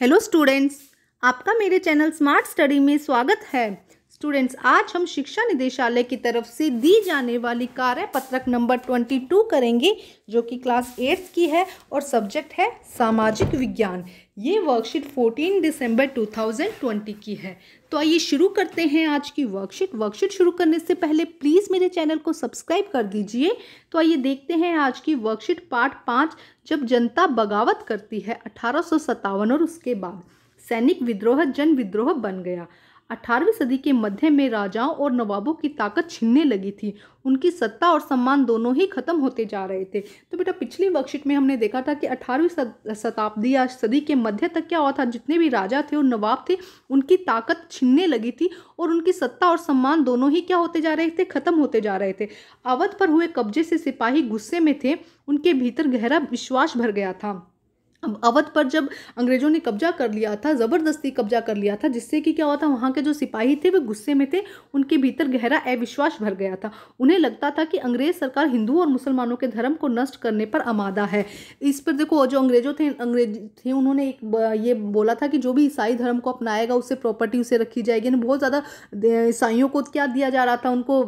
Hello students आपका मेरे channel smart study में स्वागत है। स्टूडेंट्स आज हम शिक्षा निदेशालय की तरफ़ से दी जाने वाली कार्य पत्रक नंबर ट्वेंटी टू करेंगे, जो कि क्लास एट्थ की है और सब्जेक्ट है सामाजिक विज्ञान। ये वर्कशीट 14 दिसंबर 2020 की है। तो आइए शुरू करते हैं आज की वर्कशीट वर्कशीट शुरू करने से पहले प्लीज़ मेरे चैनल को सब्सक्राइब कर दीजिए। तो आइए देखते हैं आज की वर्कशीट पार्ट पाँच, जब जनता बगावत करती है, अठारह सौ सत्तावन और उसके बाद। सैनिक विद्रोह, जन विद्रोह बन गया। अठारहवीं सदी के मध्य में राजाओं और नवाबों की ताकत छिनने लगी थी। उनकी सत्ता और सम्मान दोनों ही खत्म होते जा रहे थे। तो बेटा, पिछली वर्कशीट में हमने देखा था कि अठारहवीं शताब्दी या सदी के मध्य तक क्या हुआ था? जितने भी राजा थे और नवाब थे, उनकी ताकत छिनने लगी थी और उनकी सत्ता और सम्मान दोनों ही क्या होते जा रहे थे? खत्म होते जा रहे थे। अवध पर हुए कब्जे से सिपाही गुस्से में थे। उनके भीतर गहरा विश्वास भर गया था। अवध पर जब अंग्रेज़ों ने कब्जा कर लिया था, ज़बरदस्ती कब्जा कर लिया था, जिससे कि क्या हुआ था, वहाँ के जो सिपाही थे, वे गुस्से में थे, उनके भीतर गहरा अविश्वास भर गया था। उन्हें लगता था कि अंग्रेज़ सरकार हिंदुओं और मुसलमानों के धर्म को नष्ट करने पर आमादा है। इस पर देखो, जो अंग्रेज़ों थे, अंग्रेज़ थे, उन्होंने एक ये बोला था कि जो भी ईसाई धर्म को अपनाएगा, उससे प्रॉपर्टी उसे रखी जाएगी। यानी बहुत ज़्यादा ईसाइयों को क्या दिया जा रहा था, उनको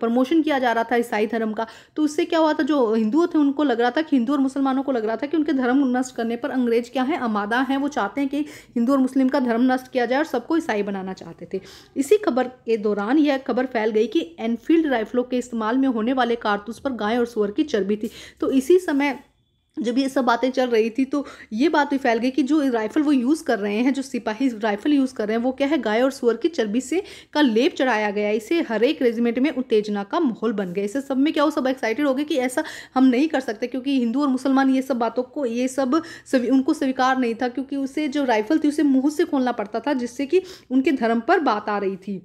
प्रमोशन किया जा रहा था ईसाई धर्म का। तो उससे क्या हुआ था, जो हिंदुओं थे, उनको लग रहा था कि हिंदू और मुसलमानों को लग रहा था कि उनके धर्म नष्ट करने पर अंग्रेज़ क्या है अमादा हैं, वो चाहते हैं कि हिंदू और मुस्लिम का धर्म नष्ट किया जाए और सबको ईसाई बनाना चाहते थे। इसी खबर के दौरान यह खबर फैल गई कि एनफील्ड राइफलों के इस्तेमाल में होने वाले कारतूस पर गाय और सुअर की चर्बी थी। तो इसी समय जब ये सब बातें चल रही थी तो ये बात भी फैल गई कि जो राइफ़ल वो यूज़ कर रहे हैं, जो सिपाही राइफ़ल यूज़ कर रहे हैं, वो क्या है? गाय और सुअर की चर्बी से का लेप चढ़ाया गया इसे हर एक रेजिमेंट में उत्तेजना का माहौल बन गया इसे सब में क्या हो, सब एक्साइटेड हो गए कि ऐसा हम नहीं कर सकते, क्योंकि हिंदू और मुसलमान ये सब बातों को, ये सब सभी उनको स्वीकार नहीं था, क्योंकि उसे जो राइफ़ल थी, उसे मुँह से खोलना पड़ता था, जिससे कि उनके धर्म पर बात आ रही थी।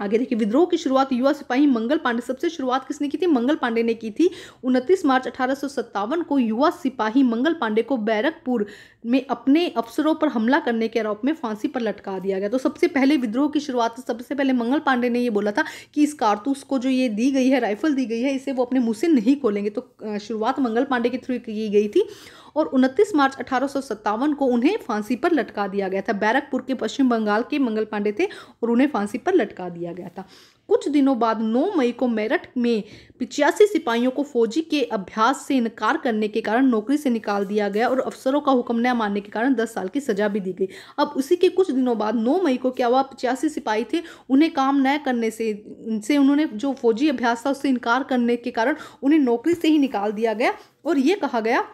आगे देखिए, विद्रोह की शुरुआत युवा सिपाही मंगल पांडे, सबसे शुरुआत किसने की थी? मंगल पांडे ने की थी। उनतीस मार्च अठारह सौ सत्तावन को युवा सिपाही मंगल पांडे को बैरकपुर में अपने अफसरों पर हमला करने के आरोप में फांसी पर लटका दिया गया। तो सबसे पहले विद्रोह की शुरुआत, सबसे पहले मंगल पांडे ने ये बोला था कि इस कारतूस को जो ये दी गई है, राइफल दी गई है, इसे वो अपने मुँह से नहीं खोलेंगे। तो शुरुआत मंगल पांडे के थ्रू की गई थी। और 29 मार्च अठारह सौ सत्तावन को उन्हें फांसी पर लटका दिया गया था। बैरकपुर के पश्चिम बंगाल के मंगल पांडे थे और उन्हें फांसी पर लटका दिया गया था। कुछ दिनों बाद 9 मई को मेरठ में पिचासी सिपाहियों को फौजी के अभ्यास से इनकार करने के कारण नौकरी से निकाल दिया गया और अफसरों का हुक्म न मानने के कारण 10 साल की सजा भी दी गई। अब उसी के कुछ दिनों बाद 9 मई को क्या हुआ? पिचासी सिपाही थे, उन्हें काम न करने से उनसे उन्होंने जो फौजी अभ्यास था उससे इनकार करने के कारण उन्हें नौकरी से ही निकाल दिया गया और ये कहा गया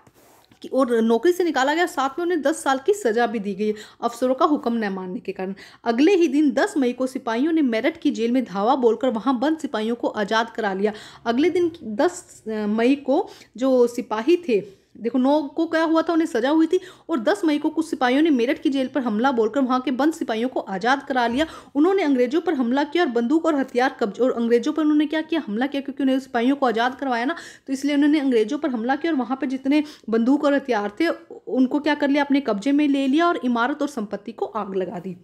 कि और नौकरी से निकाला गया, साथ में उन्हें दस साल की सजा भी दी गई। अफसरों का हुक्म न मानने के कारण। अगले ही दिन दस मई को सिपाहियों ने मेरठ की जेल में धावा बोलकर वहाँ बंद सिपाहियों को आज़ाद करा लिया। अगले दिन दस मई को जो सिपाही थे देखो, नौ को क्या हुआ था, उन्हें सजा हुई थी और दस मई को कुछ सिपाहियों ने मेरठ की जेल पर हमला बोलकर वहाँ के बंद सिपाहियों को आज़ाद करा लिया। उन्होंने अंग्रेज़ों पर हमला किया और बंदूक और हथियार कब्ज और अंग्रेज़ों पर उन्होंने क्या किया? हमला किया, क्योंकि उन्हें सिपाहियों को आज़ाद करवाया ना तो इसलिए उन्होंने अंग्रेज़ों पर हमला किया और वहाँ पर जितने बंदूक और हथियार थे, उनको क्या कर लिया? अपने कब्जे में ले लिया और इमारत और संपत्ति को आग लगा दी।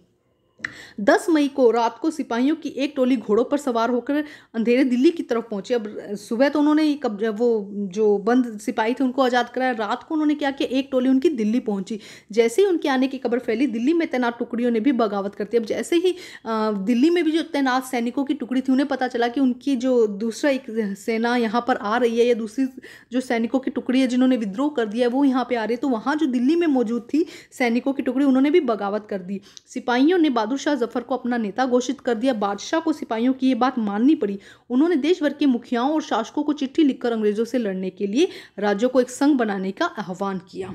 दस मई को रात को सिपाहियों की एक टोली घोड़ों पर सवार होकर अंधेरे दिल्ली की तरफ़ पहुँची। अब सुबह तो उन्होंने कब वो, जो बंद सिपाही थे, उनको आज़ाद कराया। रात को उन्होंने क्या किया? एक टोली उनकी दिल्ली पहुँची। जैसे ही उनके आने की खबर फैली, दिल्ली में तैनात टुकड़ियों ने भी बगावत करती अब जैसे ही दिल्ली में भी जो तैनात सैनिकों की टुकड़ी थी, उन्हें पता चला कि उनकी जो दूसरा एक सेना यहाँ पर आ रही है, या दूसरी जो सैनिकों की टुकड़ी है, जिन्होंने विद्रोह कर दिया है, वो यहाँ पर आ रही है। तो वहाँ जो दिल्ली में मौजूद थी सैनिकों की टुकड़ी, उन्होंने भी बगावत कर दी। सिपाहियों ने बहादुर शाह ज़फ़र को अपना नेता घोषित कर दिया। बादशाह को सिपाहियों की ये बात माननी पड़ी। उन्होंने देश भर के मुखियाओं और शासकों को चिट्ठी लिखकर अंग्रेज़ों से लड़ने के लिए राज्यों को एक संघ बनाने का आह्वान किया।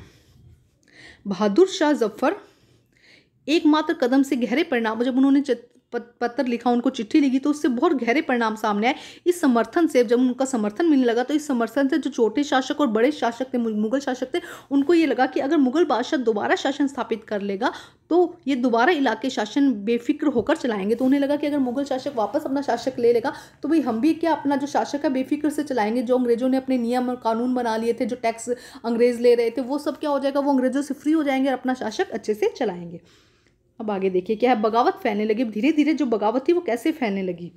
बहादुर शाह ज़फ़र एकमात्र कदम से गहरे परिणाम जब उन्होंने पत्र लिखा, उनको चिट्ठी लिखी तो उससे बहुत गहरे परिणाम सामने आए। इस समर्थन से, जब उनका समर्थन मिलने लगा तो इस समर्थन से जो छोटे शासक और बड़े शासक थे मुगल शासक थे, उनको ये लगा कि अगर मुगल बादशाह दोबारा शासन स्थापित कर लेगा तो ये दोबारा इलाके शासन बेफिक्र होकर चलाएँगे। तो उन्हें लगा कि अगर मुगल शासक वापस अपना शासक ले लेगा तो भाई हम भी क्या अपना जो शासक है, बेफिक्र से चलाएँगे? जो अंग्रेज़ों ने अपने नियम और कानून बना लिए थे, जो टैक्स अंग्रेज़ ले रहे थे, वो सब क्या हो जाएगा? वो अंग्रेज़ों से फ्री हो जाएँगे और अपना शासक अच्छे से चलाएँगे। अब आगे देखिए, क्या है? बगावत फैलने लगी। धीरे धीरे जो बगावत थी, वो कैसे फैलने लगी?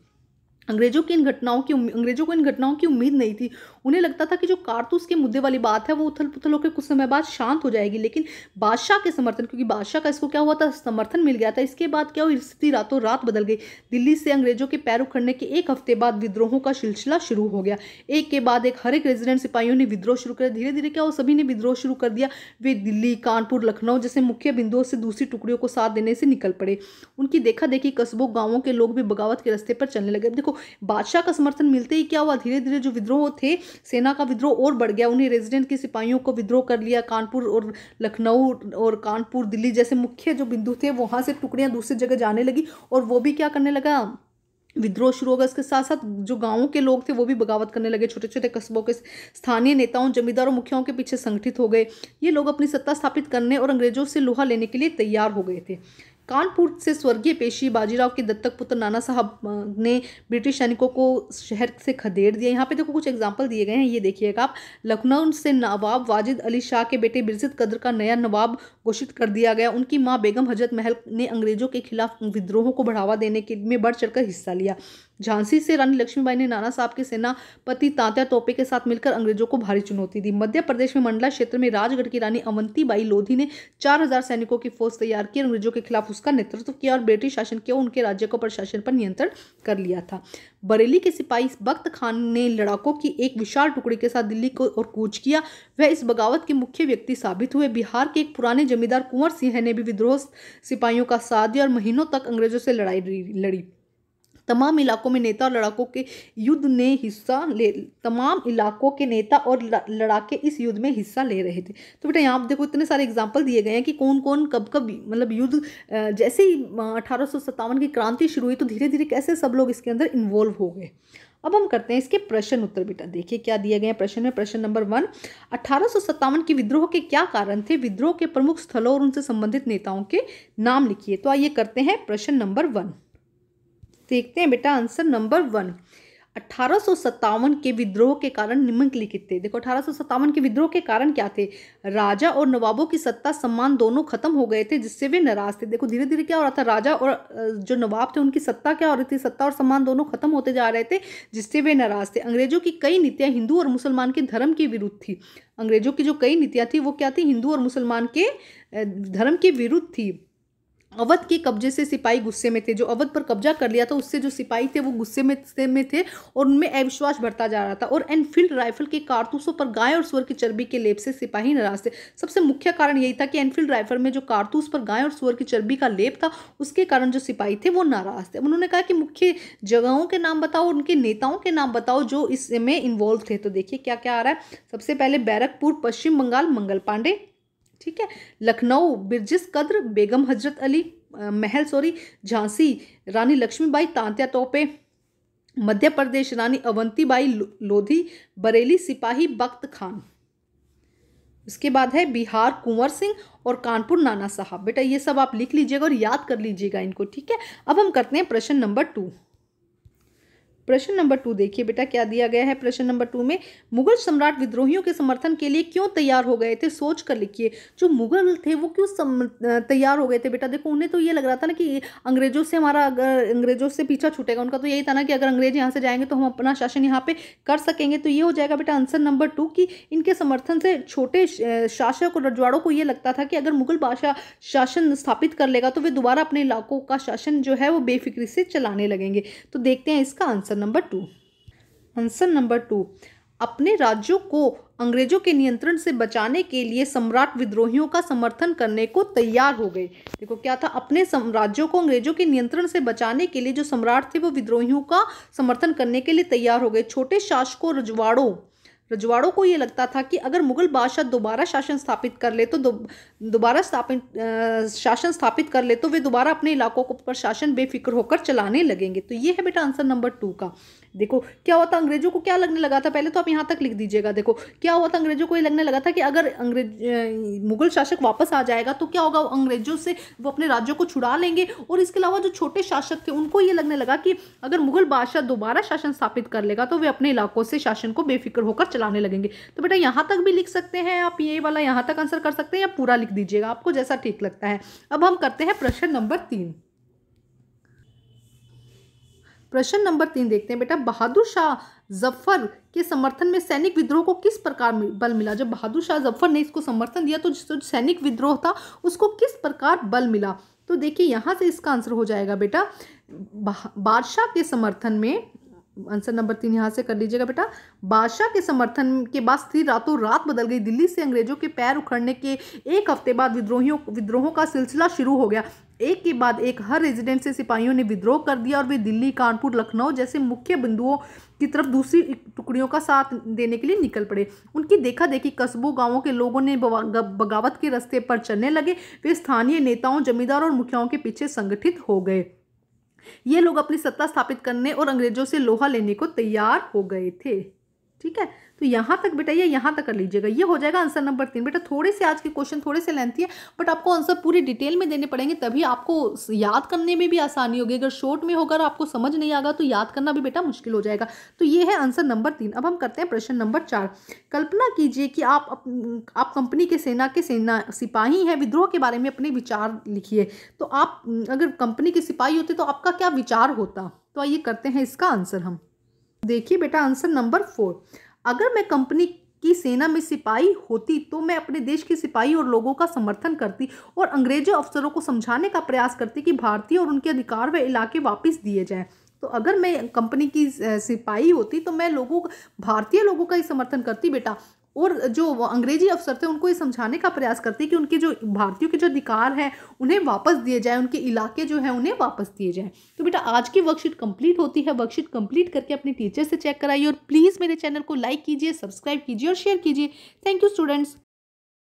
अंग्रेज़ों की इन घटनाओं की अंग्रेज़ों को इन घटनाओं की उम्मीद नहीं थी। उन्हें लगता था कि जो कारतूस के मुद्दे वाली बात है, वो उथल पुथल होकर कुछ समय बाद शांत हो जाएगी। लेकिन बादशाह के समर्थन, क्योंकि बादशाह का इसको क्या हुआ था? समर्थन मिल गया था। इसके बाद क्या हुई? स्थिति रातों रात बदल गई। दिल्ली से अंग्रेज़ों के पैर उखड़ने के एक हफ़्ते बाद विद्रोहों का सिलसिला शुरू हो गया। एक के बाद एक हर एक रेजिडेंट सिपाहियों ने विद्रोह शुरू कर धीरे धीरे क्या हो सभी ने विद्रोह शुरू कर दिया। वे दिल्ली, कानपुर, लखनऊ जैसे मुख्य बिंदुओं से दूसरी टुकड़ियों को साथ देने से निकल पड़े। उनकी देखा देखी कस्बों, गाँवों के लोग भी बगावत के रास्ते पर चलने लगे। देखो, बादशाह का समर्थन मिलते ही क्या हुआ? धीरे धीरे जो विद्रोह थे सेना का विद्रोह और बढ़ गया। उन्हें रेजिडेंट के सिपाहियों को विद्रोह कर लिया। कानपुर और लखनऊ और कानपुर, दिल्ली जैसे मुख्य जो बिंदु थे, वहाँ से टुकड़ियाँ दूसरी जगह जाने लगी और वो भी क्या करने लगा? विद्रोह शुरू होगा। इसके साथ साथ जो गाँवों के लोग थे, वो भी बगावत करने लगे। छोटे छोटे कस्बों के स्थानीय नेताओं, जमींदारों मुखियाओं के पीछे संगठित हो गए। ये लोग अपनी सत्ता स्थापित करने और अंग्रेज़ों से लोहा लेने के लिए तैयार हो गए थे। कानपुर से स्वर्गीय पेशी बाजीराव के दत्तक पुत्र नाना साहब ने ब्रिटिश सैनिकों को शहर से खदेड़ दिया। यहाँ पे देखो कुछ एग्ज़ाम्पल दिए गए हैं। ये देखिएगा आप। लखनऊ से नवाब वाजिद अली शाह के बेटे बिरजित कदर का नया नवाब घोषित कर दिया गया। उनकी माँ बेगम हज़रत महल ने अंग्रेज़ों के खिलाफ विद्रोहों को बढ़ावा देने के में बढ़ चढ़कर हिस्सा लिया। झांसी से रानी लक्ष्मीबाई ने नाना साहब के सेनापति तांत्या तोपे के साथ मिलकर अंग्रेज़ों को भारी चुनौती दी। मध्य प्रदेश में मंडला क्षेत्र में राजगढ़ की रानी अवंतीबाई लोधी ने चार हज़ार सैनिकों की फौज तैयार की अंग्रेज़ों के खिलाफ उसका नेतृत्व किया और ब्रिटिश शासन के उनके राज्य को प्रशासन पर नियंत्रण कर लिया था। बरेली के सिपाही बख्त खान ने लड़ाकों की एक विशाल टुकड़ी के साथ दिल्ली को और कूच किया। वह इस बगावत के मुख्य व्यक्ति साबित हुए। बिहार के एक पुराने जमींदार कुंवर सिंह ने भी विद्रोह सिपाहियों का साथ दिया और महीनों तक अंग्रेज़ों से लड़ाई लड़ी। तमाम इलाकों में नेता और लड़ाकों के युद्ध ने हिस्सा ले, तमाम इलाकों के नेता और लड़ाके इस युद्ध में हिस्सा ले रहे थे। तो बेटा यहाँ आप देखो इतने सारे एग्ज़ाम्पल दिए गए हैं कि कौन कौन कब कब मतलब युद्ध जैसे ही अठारह की क्रांति शुरू हुई तो धीरे धीरे कैसे सब लोग इसके अंदर इन्वॉल्व हो गए। अब हम करते हैं इसके प्रश्न उत्तर बेटा, देखिए क्या दिए गए हैं प्रश्न में। प्रश्न नंबर वन, अठारह के विद्रोह के क्या कारण थे? विद्रोह के प्रमुख स्थलों और उनसे संबंधित नेताओं के नाम लिखिए। तो आइए करते हैं प्रश्न नंबर वन। देखते हैं बेटा आंसर नंबर वन। अठारह सौ सत्तावन के विद्रोह के कारण निम्नलिखित थे। देखो, अठारह सौ सत्तावन के विद्रोह के कारण क्या थे? राजा और नवाबों की सत्ता सम्मान दोनों खत्म हो गए थे, जिससे वे नाराज़ थे। देखो धीरे धीरे क्या हो रहा था? राजा और जो नवाब थे, उनकी सत्ता क्या हो रही थी? सत्ता और सम्मान दोनों खत्म होते जा रहे थे, जिससे वे नाराज़ थे। अंग्रेज़ों की कई नीतियाँ हिंदू और मुसलमान के धर्म के विरुद्ध थी। अंग्रेज़ों की जो कई नीतियाँ थी, वो क्या थी? हिंदू और मुसलमान के धर्म के विरुद्ध थी। अवध के कब्जे से सिपाही गुस्से में थे, जो अवध पर कब्जा कर लिया था, उससे जो सिपाही थे, वो गुस्से में में थे और उनमें अविश्वास बढ़ता जा रहा था और एनफील्ड राइफल के कारतूसों पर गाय और सुअर की चर्बी के लेप से सिपाही नाराज़ थे। सबसे मुख्य कारण यही था कि एनफील्ड राइफल में जो कारतूस पर गाय और सुअर की चर्बी का लेप था, उसके कारण जो सिपाही थे, वो नाराज़ थे। उन्होंने कहा कि मुख्य जगहों के नाम बताओ, उनके नेताओं के नाम बताओ जो इसमें इन्वॉल्व थे। तो देखिए क्या क्या आ रहा है। सबसे पहले बैरकपुर, पश्चिम बंगाल, मंगल पांडे। ठीक है? लखनऊ, बिरजिस कद्र, बेगम हज़रत अली महल सॉरी झांसी, रानी लक्ष्मीबाई, तांत्या तोपे, मध्य प्रदेश, रानी अवंतीबाई लोधी, बरेली सिपाही, बख्त खान। इसके बाद है बिहार, कुंवर सिंह और कानपुर, नाना साहब। बेटा, ये सब आप लिख लीजिएगा और याद कर लीजिएगा इनको, ठीक है? अब हम करते हैं प्रश्न नंबर टू प्रश्न नंबर टू देखिए बेटा, क्या दिया गया है प्रश्न नंबर टू में? मुगल सम्राट विद्रोहियों के समर्थन के लिए क्यों तैयार हो गए थे? सोच कर लिखिए। जो मुगल थे, वो क्यों तैयार हो गए थे बेटा? देखो, उन्हें तो ये लग रहा था ना कि अंग्रेज़ों से हमारा, अगर अंग्रेज़ों से पीछा छूटेगा, उनका तो यही था ना कि अगर अंग्रेज़ यहाँ से जाएँगे तो हम अपना शासन यहाँ पे कर सकेंगे। तो ये हो जाएगा बेटा आंसर नंबर टू कि इनके समर्थन से छोटे शासक और रजवाड़ों को ये लगता था कि अगर मुगल बादशाह शासन स्थापित कर लेगा तो वे दोबारा अपने इलाकों का शासन जो है, वो बेफिक्री से चलाने लगेंगे। तो देखते हैं इसका answer. Number two. Answer number two, अपने राज्यों को अंग्रेज़ों के नियंत्रण से बचाने के लिए सम्राट विद्रोहियों का समर्थन करने को तैयार हो गए। देखो क्या था, अपने राज्यों को अंग्रेज़ों के नियंत्रण से बचाने के लिए जो सम्राट थे, वो विद्रोहियों का समर्थन करने के लिए तैयार हो गए। छोटे शासकों, रजवाड़ों रजवाड़ों को ये लगता था कि अगर मुगल बादशाह दोबारा शासन स्थापित कर ले तो दोबारा स्थापित शासन स्थापित कर ले तो वे दोबारा अपने इलाकों को पर शासन बेफिक्र होकर चलाने लगेंगे। तो ये है बेटा आंसर नंबर टू का। देखो, क्या हुआ था, अंग्रेज़ों को क्या लगने लगा था? पहले तो आप यहाँ तक लिख दीजिएगा, देखो, क्या हुआ था, अंग्रेज़ों को ये लगने लगा था कि अगर अंग्रेज़ मुगल शासक वापस आ जाएगा तो क्या होगा अंग्रेज़ों से, वो अपने राज्यों को छुड़ा लेंगे? और इसके अलावा जो छोटे शासक थे, उनको ये लगने लगा कि अगर मुगल बादशाह दोबारा शासन स्थापित कर लेगा तो वे अपने इलाकों से शासन को बेफिक्र होकर चलाने लगेंगे। तो बेटा, यहाँ तक भी लिख सकते हैं आप, ये वाला यहाँ तक आंसर कर सकते हैं या पूरा लिख दीजिएगा, आपको जैसा ठीक लगता है। अब हम करते हैं प्रश्न नंबर तीन। प्रश्न नंबर तीन देखते हैं। बेटा, बहादुर शाह ज़फ़र के समर्थन में सैनिक विद्रोह को किस प्रकार बल मिला? जब बहादुर शाह ज़फ़र ने इसको समर्थन दिया तो जो सैनिक विद्रोह था, उसको किस प्रकार बल मिला? तो देखिए, यहाँ से इसका आंसर हो जाएगा बेटा बादशाह के समर्थन में, आंसर नंबर तीन यहाँ से कर लीजिएगा बेटा, बादशाह के समर्थन के बाद स्थिति रातों रात बदल गई। दिल्ली से अंग्रेज़ों के पैर उखड़ने के एक हफ़्ते बाद विद्रोहियों विद्रोहों का सिलसिला शुरू हो गया। एक के बाद एक हर रेजिडेंट से सिपाहियों ने विद्रोह कर दिया और वे दिल्ली, कानपुर, लखनऊ जैसे मुख्य बिंदुओं की तरफ़ दूसरी टुकड़ियों का साथ देने के लिए निकल पड़े। उनकी देखा देखी कस्बों, गाँवों के लोगों ने बगावत के रास्ते पर चलने लगे। वे स्थानीय नेताओं, जमींदार और मुखियाओं के पीछे संगठित हो गए। ये लोग अपनी सत्ता स्थापित करने और अंग्रेज़ों से लोहा लेने को तैयार हो गए थे। ठीक है? तो यहाँ तक बेटा, ये यहाँ तक कर लीजिएगा। ये हो जाएगा आंसर नंबर तीन। बेटा, थोड़े से आज के क्वेश्चन थोड़े से लेंथी है बट आपको आंसर पूरी डिटेल में देने पड़ेंगे, तभी आपको याद करने में भी आसानी होगी। अगर शॉर्ट में होगा और आपको समझ नहीं आएगा तो याद करना भी बेटा मुश्किल हो जाएगा। तो ये है आंसर नंबर तीन। अब हम करते हैं प्रश्न नंबर चार। कल्पना कीजिए कि आप आप कंपनी के सेना के सेना, सिपाही हैं, विद्रोह के बारे में अपने विचार लिखिए। तो आप, अगर कंपनी के सिपाही होते तो आपका क्या विचार होता? तो आइए करते हैं इसका आंसर हम। देखिए बेटा आंसर नंबर फोर। अगर मैं कंपनी की सेना में सिपाही होती तो मैं अपने देश के सिपाही और लोगों का समर्थन करती और अंग्रेज़ों अफसरों को समझाने का प्रयास करती कि भारतीय और उनके अधिकार व इलाके वापस दिए जाएँ। तो अगर मैं कंपनी की सिपाही होती तो मैं लोगों, भारतीय लोगों का ही समर्थन करती बेटा। और जो अंग्रेज़ी अफसर थे, उनको ये समझाने का प्रयास करते कि उनके जो भारतीयों के जो अधिकार हैं, उन्हें वापस दिए जाए, उनके इलाके जो हैं, उन्हें वापस दिए जाए। तो बेटा, आज की वर्कशीट कंप्लीट होती है। वर्कशीट कंप्लीट करके अपने टीचर से चेक कराइए और प्लीज़ मेरे चैनल को लाइक कीजिए सब्सक्राइब कीजिए और शेयर कीजिए। Thank you students